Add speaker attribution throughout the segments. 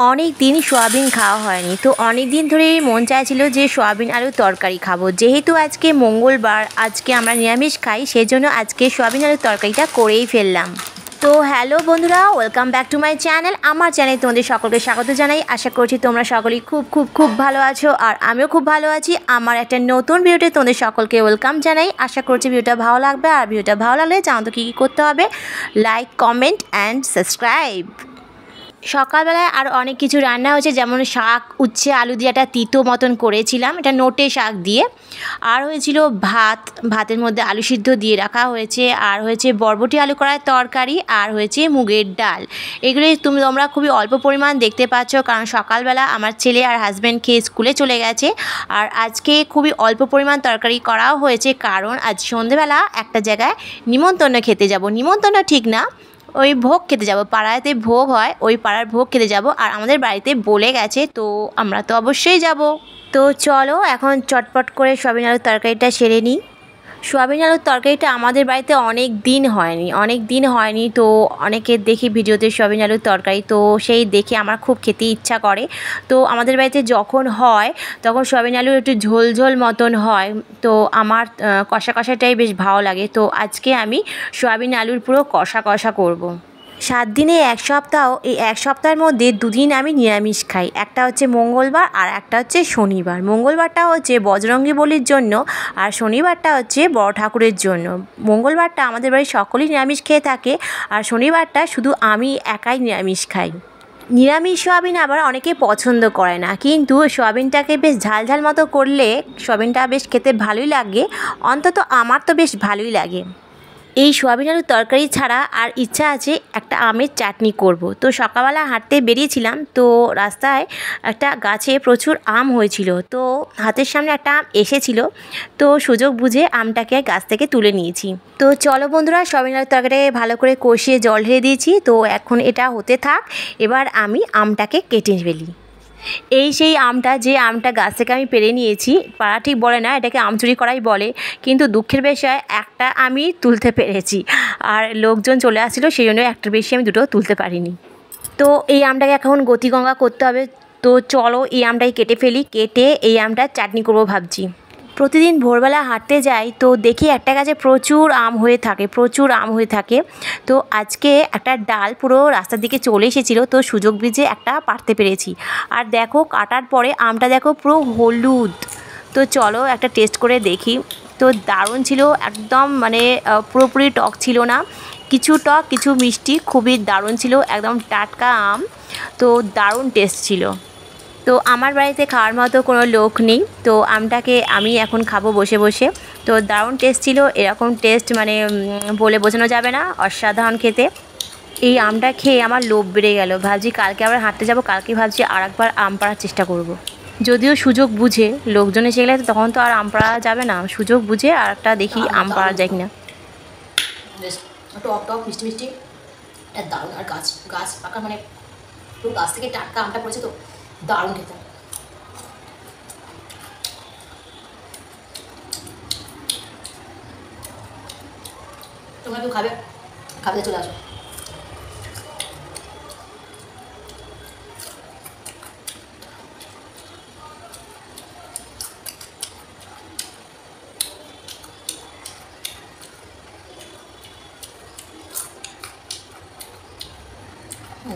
Speaker 1: অনেক দিন সোয়াবিন খাওয়া হয়নি। তো অনেক দিন ধরেই মন চাইছিল যে সোয়াবিন আলুর তরকারি খাব। যেহেতু আজকে মঙ্গলবার, আজকে আমরা নিরামিষ খাই, সেজন্য আজকে সোয়াবিন আলুর তরকারিটা করেই ফেললাম। তো হ্যালো বন্ধুরা, welcome back to my channel. আমার চ্যানেলে তোমাদের সকলকে স্বাগত জানাই। আশা করছি তোমরা সকলেই খুব খুব খুব ভালো আছো আর আমিও খুব ভালো আছি। আমার একটা নতুন ভিডিওতে তোমাদের সকলকে ওয়েলকাম জানাই। আশা করছি ভিডিওটা ভালো লাগবে। আর ভিডিওটা ভালো লাগলে জানো তো কী কী করতে হবে? লাইক কমেন্ট অ্যান্ড সাবস্ক্রাইব সকালবেলায় আর অনেক কিছু রান্না হয়েছে, যেমন শাক, উচ্ছে, আলু দিয়ে একটা তিতো মতন করেছিলাম। এটা নোটে শাক দিয়ে। আর হয়েছিল ভাত, ভাতের মধ্যে আলু সিদ্ধ দিয়ে রাখা হয়েছে। আর হয়েছে বরবটি আলু করার তরকারি, আর হয়েছে মুগের ডাল। এগুলো তুমি, তোমরা খুবই অল্প পরিমাণ দেখতে পাচ্ছ, কারণ সকালবেলা আমার ছেলে আর হাজব্যান্ড খেয়ে স্কুলে চলে গেছে। আর আজকে খুবই অল্প পরিমাণ তরকারি করাও হয়েছে, কারণ আজ সন্ধেবেলা একটা জায়গায় নিমন্ত্রণ খেতে যাব। নিমন্ত্রণ ঠিক না ওই ভোগ খেতে যাব। পাড়াতে ভোগ হয়, ওই পাড়ার ভোগ খেতে যাব। আর আমাদের বাড়িতে বলে গেছে, তো আমরা তো অবশ্যই যাব। তো চলো, এখন চটপট করে আলুর তরকারিটা সেরে নিই। সোয়াবিন আলুর তরকারিটা আমাদের বাড়িতে অনেক দিন হয়নি, অনেক দিন হয়নি। তো অনেকে দেখি ভিডিওতে সোয়াবিন আলুর তরকারি, তো সেই দেখে আমার খুব খেতে ইচ্ছা করে। তো আমাদের বাড়িতে যখন হয়, তখন সোয়াবিন আলুর একটু ঝোলঝোল ঝোল মতন হয়। তো আমার কষা কষাটাই বেশ ভালো লাগে। তো আজকে আমি সোয়াবিন আলুর পুরো কষা কষা করব। সাত দিনে এক সপ্তাহ, এই এক সপ্তাহের মধ্যে দুদিন আমি নিরামিষ খাই। একটা হচ্ছে মঙ্গলবার আর একটা হচ্ছে শনিবার। মঙ্গলবারটা হচ্ছে বজরঙ্গী বলির জন্য আর শনিবারটা হচ্ছে বড় ঠাকুরের জন্য। মঙ্গলবারটা আমাদের বাড়ির সকলেই নিরামিষ খেয়ে থাকে আর শনিবারটা শুধু আমি একাই নিরামিষ খাই। নিরামিষ সোয়াবিন আবার অনেকে পছন্দ করে না। কিন্তু সোয়াবিনটাকে বেশ ঝাল ঝাল মতো করলে সোয়াবিনটা বেশ খেতে ভালোই লাগে। অন্তত আমার তো বেশ ভালোই লাগে। এই সোয়াবিন আলুর তরকারি ছাড়া আর ইচ্ছা আছে একটা আমের চাটনি করব। তো সকালবেলা হাঁটতে বেরিয়েছিলাম, তো রাস্তায় একটা গাছে প্রচুর আম হয়েছিল। তো হাতের সামনে একটা আম এসেছিল, তো সুযোগ বুঝে আমটাকে গাছ থেকে তুলে নিয়েছি। তো চলো বন্ধুরা সোয়াবিন আলুর তরকারি ভালো করে কষিয়ে জল ঢেলে দিয়েছি। তো এখন এটা হতে থাক, এবার আমি আমটাকে কেটে ফেলি। এই সেই আমটা, যে আমটা গাছ থেকে আমি পেরে নিয়েছি, পাড়া ঠিক বলে না, এটাকে আম চুরি করাই বলে, কিন্তু দুঃখের বিষয়, একটা আমি তুলতে পেরেছি। আর লোকজন চলে আসছিল, সেই জন্য একটার বেশি আমি দুটো তুলতে পারিনি। তো এই আমটাকে এখন গতিগঙ্গা করতে হবে। তো চলো এই আমটাই কেটে ফেলি, কেটে এই আমটা চাটনি করব ভাবছি। প্রতিদিন ভোরবেলা হাঁটতে যাই তো দেখি একটা গাছে প্রচুর আম হয়ে থাকে, প্রচুর আম হয়ে থাকে। তো আজকে একটা ডাল পুরো রাস্তার দিকে চলে এসেছিল তো সুযোগ বুঝে একটা পারতে পেরেছি। আর দেখো কাটার পরে আমটা দেখো পুরো হলুদ। তো চলো একটা টেস্ট করে দেখি। তো দারুণ ছিল, একদম মানে পুরোপুরি টক ছিল না। কিছু টক, কিছু মিষ্টি, খুবই দারুণ ছিল, একদম টাটকা আম। তো দারুণ টেস্ট ছিল। তো আমার বাড়িতে খাওয়ার মতো কোনো লোক নেই। তো আমটাকে আমি এখন খাব বসে বসে। তো দারুণ টেস্ট ছিল এরকম টেস্ট মানে বলে বোঝানো যাবে না অসাধারণ খেতে। এই আমটা খেয়ে আমার লোভ বেড়ে গেল। ভাবছি কালকে আবার হাঁটতে যাব কালকে ভাবছি আর একবার আম পাড়ার চেষ্টা করব। যদিও সুযোগ বুঝে লোকজন এসে গেলে তখন তো আর আম পাড়া যাবে না। সুযোগ বুঝে আর একটা দেখি আম পাড়া যায় কিনা।
Speaker 2: টক টক মিষ্টি মিষ্টি। দারুণ। আর গাছ গাছ পাকা মানে পুরো গাছ থেকে টাটকা আমটা পড়েছে তো। দারুণ খেতে তোমরা কেউ খাবে খাবে চলে আসো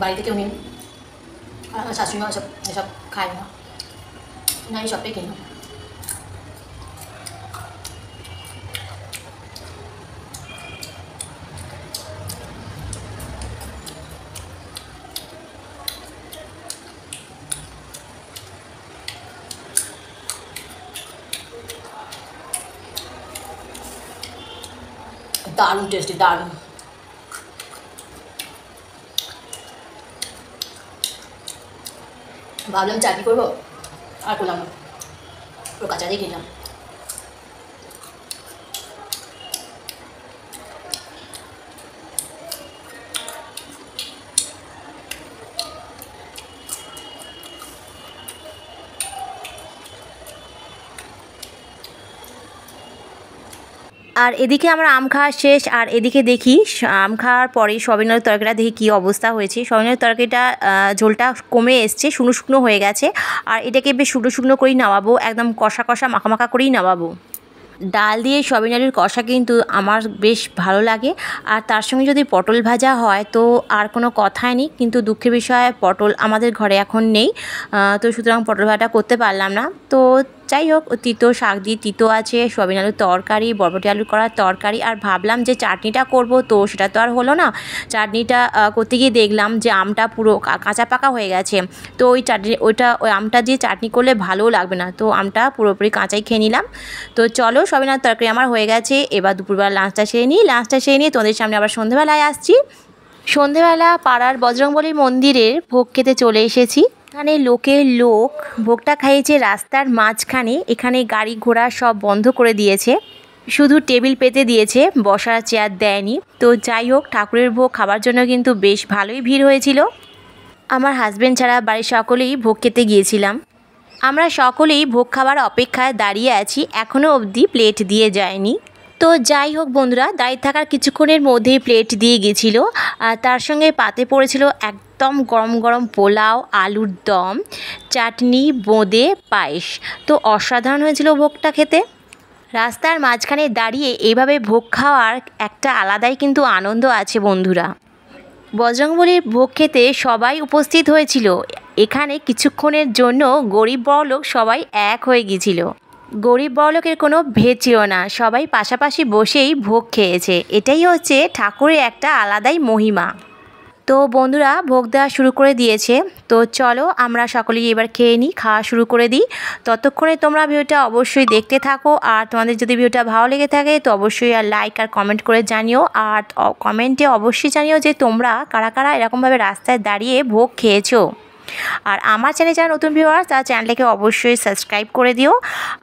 Speaker 2: বাড়িতে কেউ নেই আর আমার শাশুড়িমা এসব এসব খায় না না এই সবটাই কিনো দারুণ টেস্টি দারুণ ভাবলাম চাকরি করব আর করলাম না। পুরো কাঁচাতেই কিনলাম
Speaker 1: আর এদিকে আমার আম খাওয়া শেষ, আর এদিকে দেখি আম খাওয়ার পরে সবিনের তরকারিটা দেখি কী অবস্থা হয়েছে। সবিনের তরকারিটা ঝোলটা কমে এসছে শুকনো শুকনো হয়ে গেছে। আর এটাকে বেশ শুকনো শুকনো করেই নামাবো, একদম কষা কষা মাখা মাখা করেই নামাবো। ডাল দিয়ে সবিন কষা কিন্তু আমার বেশ ভালো লাগে। আর তার সঙ্গে যদি পটল ভাজা হয়, তো আর কোনো কথাই নেই। কিন্তু দুঃখের বিষয়, পটল আমাদের ঘরে এখন নেই। তো সুতরাং পটল ভাজাটা করতে পারলাম না। তো যাই হোক, তিতো শাক দিয়ে তিতো আছে সবিন আলুর তরকারি, বরবটি আলুর করার তরকারি, আর ভাবলাম যে চাটনিটা করব, তো সেটা তো আর হলো না। চাটনিটা করতে গিয়ে দেখলাম যে আমটা পুরো কাঁচা পাকা হয়ে গেছে। তো ওই চাটনি, ওইটা, ওই আমটা দিয়ে চাটনি করলে ভালোও লাগবে না। তো আমটা পুরোপুরি কাঁচাই খেয়ে নিলাম। তো চলো সবিনার তরকারি আমার হয়ে গেছে। এবার দুপুরবেলা লাঞ্চটা সেরে নিই। লাঞ্চটা সেরে নিয়ে তোমাদের সামনে আবার সন্ধেবেলায় আসছি। সন্ধেবেলা পাড়ার বজরংবলী মন্দিরের ভোগ খেতে চলে এসেছি। এখানে লোকের লোক ভোগটা খাইয়েছে রাস্তার মাঝখানে, এখানে গাড়ি ঘোড়া সব বন্ধ করে দিয়েছে। শুধু টেবিল পেতে দিয়েছে, বসার চেয়ার দেয়নি। তো যাই হোক, ঠাকুরের ভোগ খাবার জন্য কিন্তু বেশ ভালোই ভিড় হয়েছিল। আমার হাজবেন্ড ছাড়া বাড়ির সকলেই ভোগ খেতে গিয়েছিলাম। আমরা সকলেই ভোগ খাবার অপেক্ষায় দাঁড়িয়ে আছি এখনও অবধি প্লেট দিয়ে যায়নি। তো যাই হোক বন্ধুরা, দাঁড়িয়ে থাকার কিছুক্ষণের মধ্যেই প্লেট দিয়ে গেছিল। আর তার সঙ্গে পাতে পড়েছিল একদম গরম গরম পোলাও, আলুর দম, চাটনি, বোঁদে, পায়েস। তো অসাধারণ হয়েছিল ভোগটা খেতে। রাস্তার মাঝখানে দাঁড়িয়ে এইভাবে ভোগ খাওয়ার একটা আলাদাই কিন্তু আনন্দ আছে বন্ধুরা। বজরংবলির ভোগ খেতে সবাই উপস্থিত হয়েছিল। এখানে কিছুক্ষণের জন্য গরিব বড়লোক সবাই এক হয়ে গিয়েছিল গরিব বড়লোকের কোনো ভেদ ছিল না। সবাই পাশাপাশি বসেই ভোগ খেয়েছে। এটাই হচ্ছে ঠাকুরের একটা আলাদাই মহিমা। তো বন্ধুরা, ভোগ দেওয়া শুরু করে দিয়েছে। তো চলো, আমরা সকলেই এবার খেয়ে নিই, খাওয়া শুরু করে দিই। ততক্ষণে তোমরা ভিডিওটা অবশ্যই দেখতে থাকো। আর তোমাদের যদি ভিডিওটা ভালো লেগে থাকে, তো অবশ্যই আর লাইক আর কমেন্ট করে জানিও। আর কমেন্টে অবশ্যই জানিও যে তোমরা কারা কারা এরকমভাবে রাস্তায় দাঁড়িয়ে ভোগ খেয়েছো। আর আমার চ্যানেলে যারা নতুন ভিউয়ার তার চ্যানেলটাকে অবশ্যই সাবস্ক্রাইব করে দিও।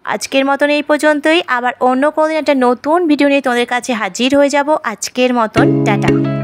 Speaker 1: আজকের মতন এই পর্যন্তই। আবার অন্য কোনো একটা নতুন ভিডিও নিয়ে তোমাদের কাছে হাজির হয়ে যাব। আজকের মতন, টাটা।